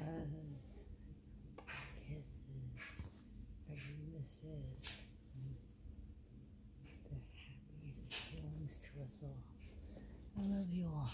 kisses uh, embraces—the um, happiest feelings to us all. I love you all.